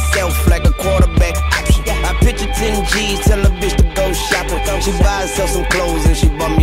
myself like a quarterback. I picture 10 G's, tell a bitch to go shopping. She buy herself some clothes and she bought me